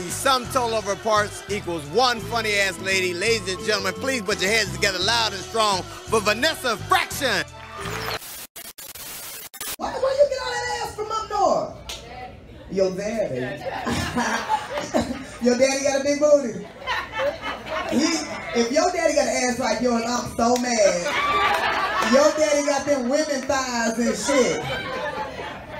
The sum total of her parts equals one funny ass lady. Ladies and gentlemen, please put your hands together loud and strong for Vanessa Fraction. Why, where you get all that ass from up north? Your daddy. your daddy got a big booty. He, if your daddy got an ass like yours, I'm so mad. Your daddy got them women thighs and shit.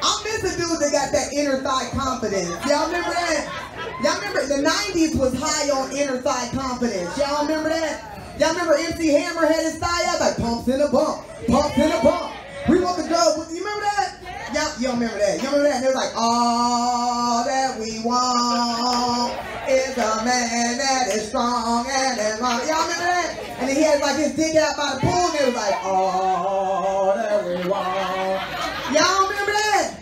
I miss a dude that got that inner thigh confidence. Y'all remember that? Y'all remember the 90s was high on inner thigh confidence. Y'all remember that? Y'all remember MC Hammer had his thigh out like pumps in a bump, pumps in a bump. We want the girl. You remember that? Y'all, don't remember that? Y'all remember that? And they was like, all that we want is a man that is strong and is. Y'all remember that? And then he had like his dick out by the pool, and it was like, all that we want. Y'all remember that?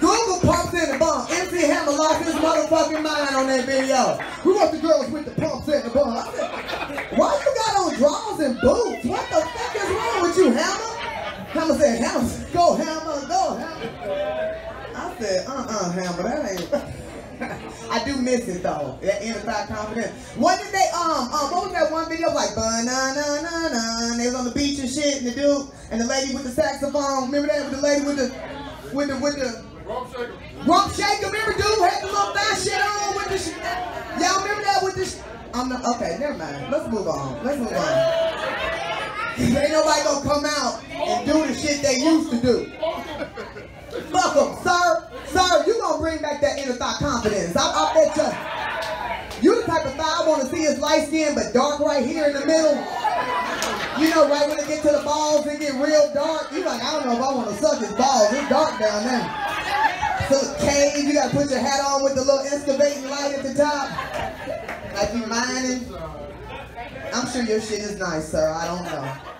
Google pumps in the bump. MC Hammer lost his motherfucking mind on that video. We want the girls with the pumps in the bump. Why you got on drawers and boots? What the fuck is wrong with you, Hammer? Hammer said, Hammer, go Hammer, go Hammer. I said, uh-uh, Hammer, that ain't. I do miss it though. That thigh confidence. What did they um um what was that one video like banana na na they was on the beach and shit and the dude and the lady with the saxophone. Remember that with the lady with the with the with the Rump shaker. rump shaker. Remember dude Y'all remember that with the sh- I'm not okay, never mind. Let's move on. Let's move on. Cause Ain't nobody gonna come out and do the shit they used to do. Fuck them, sir. Sir, you gonna bring back that inner thigh confidence. I, I bet you. You the type of thigh I want to see is light skin but dark right here in the middle. You know, right when it get to the balls, it get real dark. You like, I don't know if I want to suck his balls. It's dark down there. So cave, you gotta put your hat on with the little excavating light at the top. Like you mining. I'm sure your shit is nice, sir. I don't know.